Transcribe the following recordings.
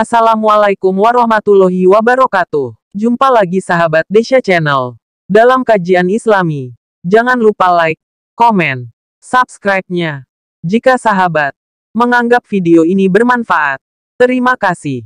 Assalamualaikum warahmatullahi wabarakatuh. Jumpa lagi sahabat Desya Channel. Dalam kajian islami, jangan lupa like, komen, subscribe-nya. Jika sahabat menganggap video ini bermanfaat, terima kasih.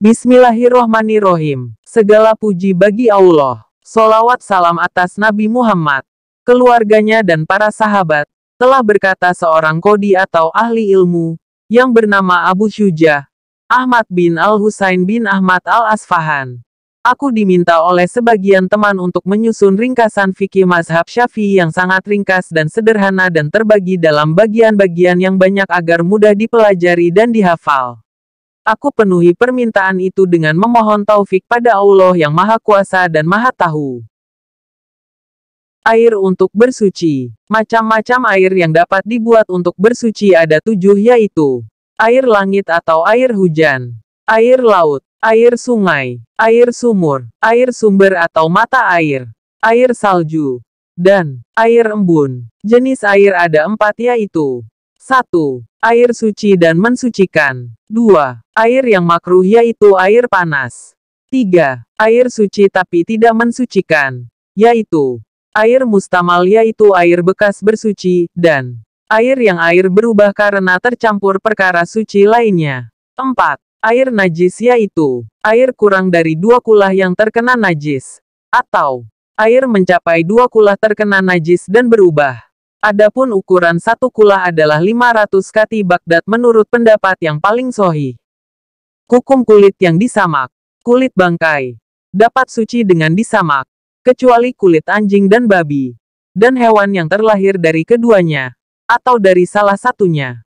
Bismillahirrohmanirrohim. Segala puji bagi Allah. Solawat salam atas Nabi Muhammad, keluarganya dan para sahabat, telah berkata seorang kodi atau ahli ilmu, yang bernama Abu Syujah, Ahmad bin Al-Husain bin Ahmad Al-Asfahan. Aku diminta oleh sebagian teman untuk menyusun ringkasan fikih mazhab syafi'i yang sangat ringkas dan sederhana dan terbagi dalam bagian-bagian yang banyak agar mudah dipelajari dan dihafal. Aku penuhi permintaan itu dengan memohon taufik pada Allah yang Maha Kuasa dan Maha Tahu. Air untuk bersuci. Macam-macam air yang dapat dibuat untuk bersuci ada tujuh yaitu air langit atau air hujan, air laut, air sungai, air sumur, air sumber atau mata air, air salju, dan air embun. Jenis air ada empat yaitu 1. Air suci dan mensucikan. 2. Air yang makruh yaitu air panas. 3. Air suci tapi tidak mensucikan, yaitu air mustamal yaitu air bekas bersuci, dan Air yang air berubah karena tercampur perkara suci lainnya. 4. Air najis yaitu air kurang dari dua kulah yang terkena najis. Atau air mencapai dua kulah terkena najis dan berubah. Adapun ukuran satu kulah adalah 500 kati Baghdad menurut pendapat yang paling sohi. Hukum kulit yang disamak. Kulit bangkai. Dapat suci dengan disamak. Kecuali kulit anjing dan babi. Dan hewan yang terlahir dari keduanya atau dari salah satunya.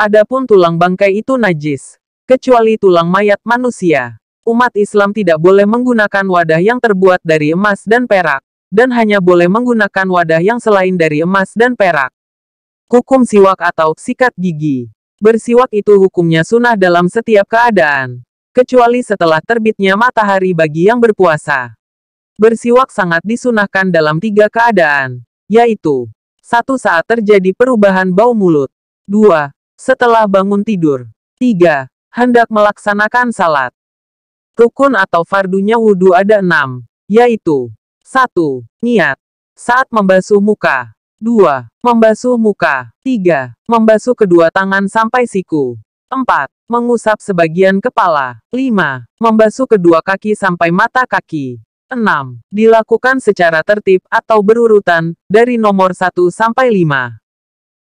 Adapun tulang bangkai itu najis, kecuali tulang mayat manusia. Umat Islam tidak boleh menggunakan wadah yang terbuat dari emas dan perak, dan hanya boleh menggunakan wadah yang selain dari emas dan perak. Hukum siwak atau sikat gigi. Bersiwak itu hukumnya sunnah dalam setiap keadaan, kecuali setelah terbitnya matahari bagi yang berpuasa. Bersiwak sangat disunahkan dalam tiga keadaan, yaitu satu saat terjadi perubahan bau mulut. Dua, setelah bangun tidur. Tiga, hendak melaksanakan salat. Rukun atau fardunya wudhu ada enam, yaitu satu, Niat. Saat membasuh muka. Dua, Membasuh muka. Tiga, Membasuh kedua tangan sampai siku. Empat, Mengusap sebagian kepala. Lima, Membasuh kedua kaki sampai mata kaki. 6. Dilakukan secara tertib atau berurutan, dari nomor 1 sampai 5.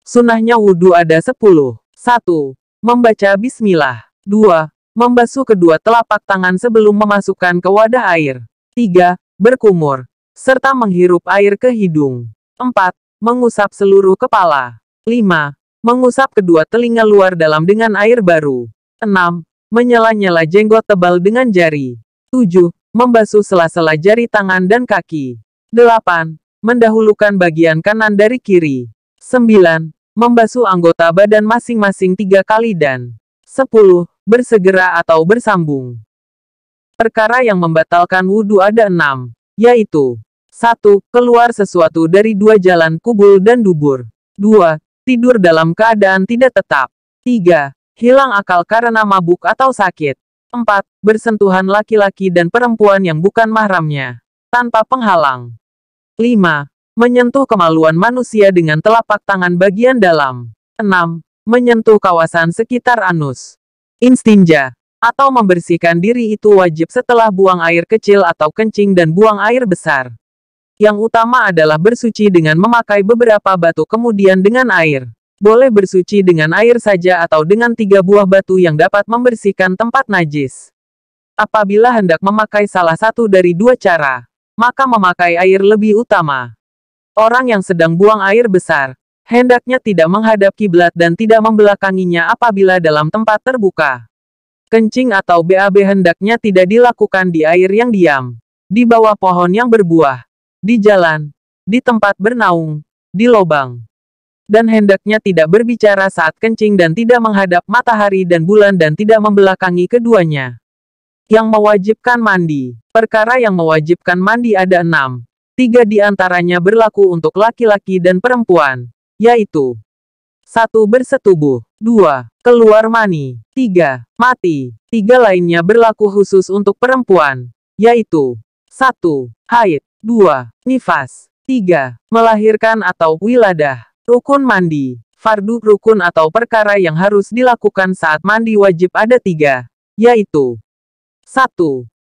Sunnahnya wudhu ada 10. 1. Membaca bismillah. 2. Membasuh kedua telapak tangan sebelum memasukkan ke wadah air. 3. Berkumur. Serta menghirup air ke hidung. 4. Mengusap seluruh kepala. 5. Mengusap kedua telinga luar dalam dengan air baru. 6. Menyela-nyela jenggot tebal dengan jari. 7 membasuh sela-sela jari tangan dan kaki. 8. Mendahulukan bagian kanan dari kiri. 9. Membasuh anggota badan masing-masing tiga kali dan 10. Bersegera atau bersambung. Perkara yang membatalkan wudhu ada enam, yaitu 1. Keluar sesuatu dari dua jalan kubul dan dubur. 2. Tidur dalam keadaan tidak tetap. 3. Hilang akal karena mabuk atau sakit. 4. Bersentuhan laki-laki dan perempuan yang bukan mahramnya. Tanpa penghalang. 5. Menyentuh kemaluan manusia dengan telapak tangan bagian dalam. 6. Menyentuh kawasan sekitar anus. Instinja. Atau membersihkan diri itu wajib setelah buang air kecil atau kencing dan buang air besar. Yang utama adalah bersuci dengan memakai beberapa batu kemudian dengan air. Boleh bersuci dengan air saja atau dengan tiga buah batu yang dapat membersihkan tempat najis. Apabila hendak memakai salah satu dari dua cara, maka memakai air lebih utama. Orang yang sedang buang air besar, hendaknya tidak menghadap kiblat dan tidak membelakanginya apabila dalam tempat terbuka. Kencing atau BAB hendaknya tidak dilakukan di air yang diam, di bawah pohon yang berbuah, di jalan, di tempat bernaung, di lobang dan hendaknya tidak berbicara saat kencing dan tidak menghadap matahari dan bulan dan tidak membelakangi keduanya. Yang mewajibkan mandi. Perkara yang mewajibkan mandi ada enam. Tiga di antaranya berlaku untuk laki-laki dan perempuan, yaitu 1. Bersetubuh 2. Keluar mani. 3. Mati. Tiga lainnya berlaku khusus untuk perempuan, yaitu 1. Haid. 2. Nifas. 3. Melahirkan atau wiladah. Rukun mandi. Fardu rukun atau perkara yang harus dilakukan saat mandi wajib ada tiga, yaitu 1.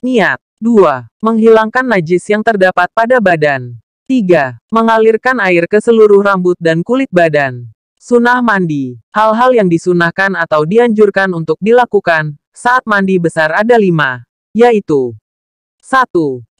Niat 2. Menghilangkan najis yang terdapat pada badan 3. Mengalirkan air ke seluruh rambut dan kulit badan. Sunnah mandi. Hal-hal yang disunahkan atau dianjurkan untuk dilakukan saat mandi besar ada lima, yaitu 1.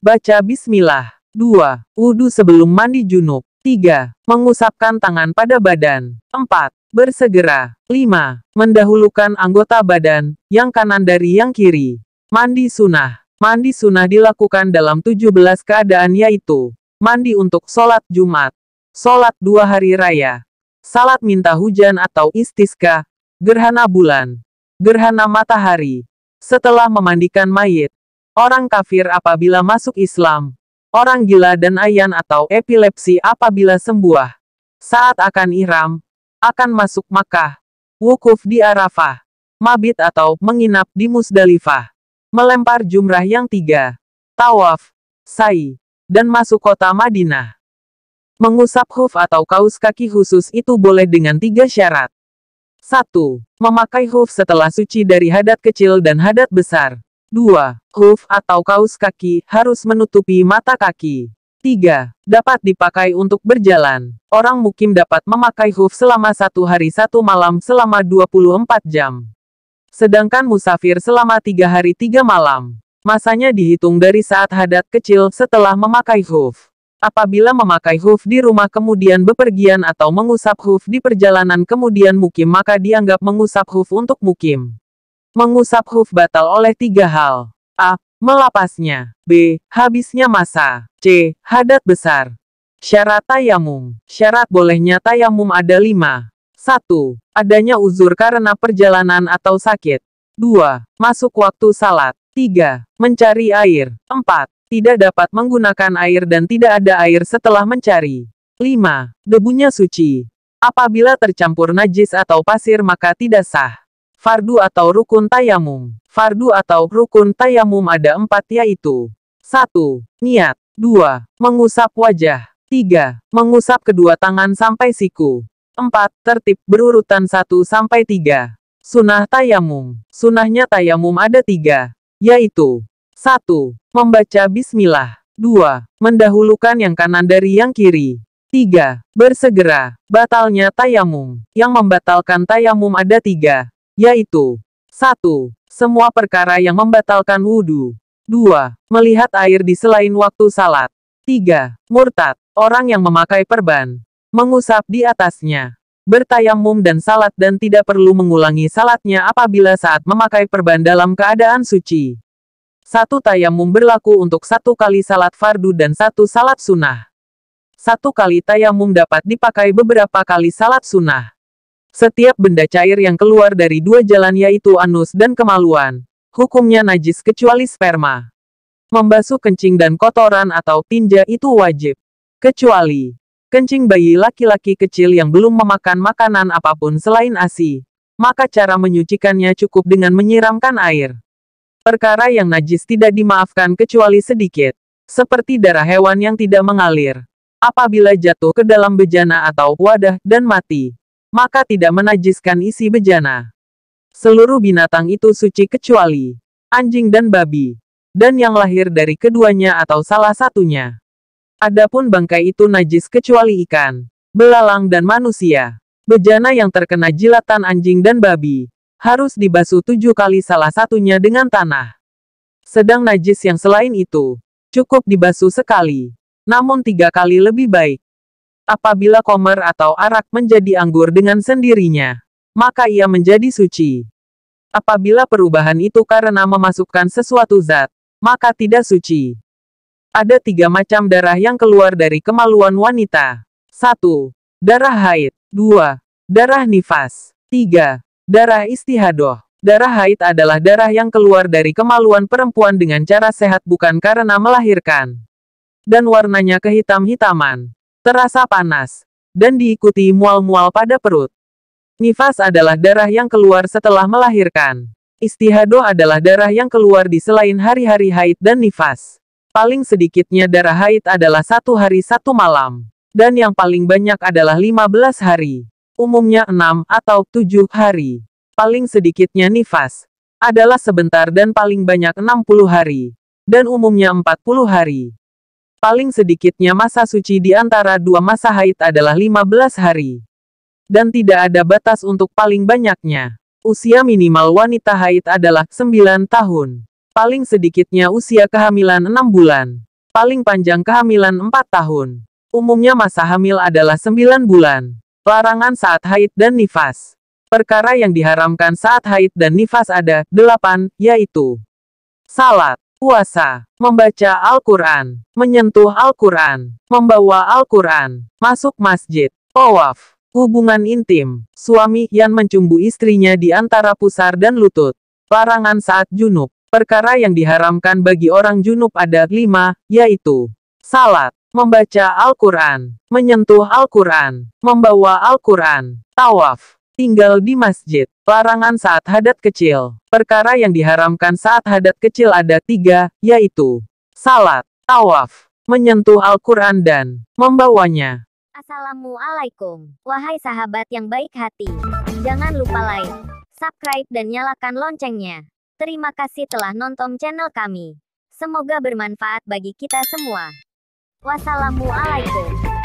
Baca Bismillah 2. Wudhu sebelum mandi junub 3. Mengusapkan tangan pada badan 4. Bersegera 5. Mendahulukan anggota badan yang kanan dari yang kiri. Mandi sunnah Mandi sunnah dilakukan dalam 17 keadaan yaitu mandi untuk sholat Jumat, sholat dua hari raya, salat minta hujan atau istisqa, gerhana bulan, gerhana matahari, setelah memandikan mayit, orang kafir apabila masuk Islam, orang gila dan ayan atau epilepsi apabila sembuh, saat akan ihram, akan masuk Makkah, wukuf di Arafah, mabit atau menginap di Musdalifah melempar jumrah yang tiga, tawaf, sa'i, dan masuk kota Madinah. Mengusap huf atau kaus kaki khusus itu boleh dengan tiga syarat. 1. Memakai huf setelah suci dari hadat kecil dan hadat besar. 2. Huf atau kaus kaki harus menutupi mata kaki. 3. Dapat dipakai untuk berjalan. Orang mukim dapat memakai huf selama satu hari satu malam selama 24 jam. Sedangkan musafir selama tiga hari tiga malam. Masanya dihitung dari saat hadat kecil setelah memakai huf. Apabila memakai huf di rumah kemudian bepergian atau mengusap huf di perjalanan kemudian mukim maka dianggap mengusap huf untuk mukim. Mengusap huf batal oleh tiga hal. A. Melapasnya. B. Habisnya masa. C. Hadat besar. Syarat tayamum. Syarat bolehnya tayamum ada lima. 1. Adanya uzur karena perjalanan atau sakit. 2. Masuk waktu salat. 3. Mencari air. 4. Tidak dapat menggunakan air dan tidak ada air setelah mencari. 5. Debunya suci. Apabila tercampur najis atau pasir maka tidak sah. Fardu atau rukun tayamum. Fardu atau rukun tayamum ada empat yaitu 1. Niat 2. Mengusap wajah 3. Mengusap kedua tangan sampai siku 4. Tertib berurutan 1 sampai 3. Sunnah tayamum. Sunnahnya tayamum ada tiga, yaitu 1. Membaca bismillah. 2. Mendahulukan yang kanan dari yang kiri. 3. Bersegera. Batalnya tayamum. Yang membatalkan tayamum ada tiga, yaitu 1. Semua perkara yang membatalkan wudhu. 2. Melihat air di selain waktu salat. 3. Murtad. Orang yang memakai perban mengusap di atasnya, bertayamum dan salat dan tidak perlu mengulangi salatnya apabila saat memakai perban dalam keadaan suci. Satu tayamum berlaku untuk satu kali salat fardu dan satu salat sunnah. Satu kali tayamum dapat dipakai beberapa kali salat sunnah. Setiap benda cair yang keluar dari dua jalan yaitu anus dan kemaluan, hukumnya najis kecuali sperma. Membasuh kencing dan kotoran atau tinja itu wajib. Kecuali kencing bayi laki-laki kecil yang belum memakan makanan apa pun selain ASI, maka cara menyucikannya cukup dengan menyiramkan air. Perkara yang najis tidak dimaafkan kecuali sedikit, seperti darah hewan yang tidak mengalir. Apabila jatuh ke dalam bejana atau wadah dan mati, maka tidak menajiskan isi bejana. Seluruh binatang itu suci kecuali anjing dan babi, dan yang lahir dari keduanya atau salah satunya. Adapun bangkai itu najis kecuali ikan, belalang dan manusia. Bejana yang terkena jilatan anjing dan babi, harus dibasuh tujuh kali salah satunya dengan tanah. Sedang najis yang selain itu, cukup dibasuh sekali, namun tiga kali lebih baik. Apabila komer atau arak menjadi anggur dengan sendirinya, maka ia menjadi suci. Apabila perubahan itu karena memasukkan sesuatu zat, maka tidak suci. Ada tiga macam darah yang keluar dari kemaluan wanita. 1. Darah haid. 2. Darah nifas. 3. Darah istihadoh. Darah haid adalah darah yang keluar dari kemaluan perempuan dengan cara sehat bukan karena melahirkan. Dan warnanya kehitam-hitaman. Terasa panas. Dan diikuti mual-mual pada perut. Nifas adalah darah yang keluar setelah melahirkan. Istihadoh adalah darah yang keluar di selain hari-hari haid dan nifas. Paling sedikitnya darah haid adalah satu hari satu malam. Dan yang paling banyak adalah 15 hari. Umumnya 6 atau 7 hari. Paling sedikitnya nifas adalah sebentar dan paling banyak 60 hari. Dan umumnya 40 hari. Paling sedikitnya masa suci di antara dua masa haid adalah 15 hari dan tidak ada batas untuk paling banyaknya. Usia minimal wanita haid adalah 9 tahun. Paling sedikitnya usia kehamilan 6 bulan. Paling panjang kehamilan 4 tahun. Umumnya masa hamil adalah 9 bulan. Larangan saat haid dan nifas. Perkara yang diharamkan saat haid dan nifas ada 8, yaitu Salat, puasa, membaca Al-Quran, menyentuh Al-Quran, membawa Al-Quran, masuk masjid, tawaf, Hubungan intim. Suami yang mencumbu istrinya di antara pusar dan lutut. Larangan saat junub. Perkara yang diharamkan bagi orang junub ada lima, yaitu salat, membaca Al-Quran, menyentuh Al-Quran, membawa Al-Quran, tawaf, tinggal di masjid. Larangan saat hadat kecil. Perkara yang diharamkan saat hadat kecil ada tiga, yaitu salat, tawaf, menyentuh Al-Quran dan membawanya. Assalamualaikum, wahai sahabat yang baik hati. Jangan lupa like, subscribe dan nyalakan loncengnya. Terima kasih telah nonton channel kami. Semoga bermanfaat bagi kita semua. Wassalamualaikum.